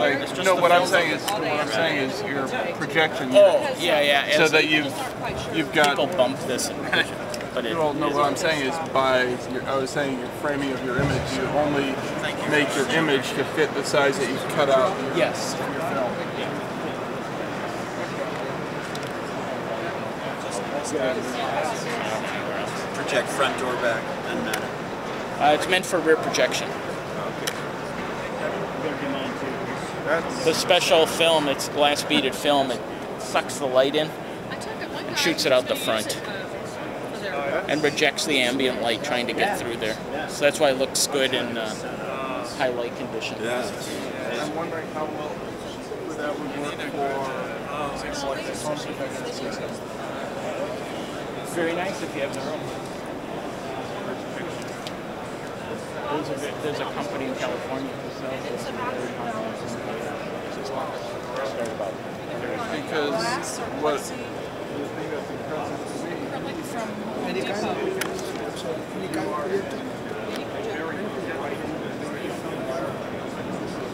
Like, It's just no, what I'm saying is what I'm saying is your projection. Oh, yeah, yeah. so that you've you've got. people bump this in vision, but it, Well, no, what I'm saying is by your, I was saying your framing of your image, you only make your image to fit the size that you've cut out your, yes. in your film. Project front door back. Doesn't matter. Uh, it's meant for rear projection. That's The special film, it's glass beaded film. It sucks the light in and shoots it out the front and rejects the ambient light trying to get through there. So that's why it looks good in uh, high light conditions. Yeah. I'm wondering how well that would work for like this home projection system. Very nice if you have the room. There's a, there's a company in California Start about Because what the thing that's impressive to me From Home Depot.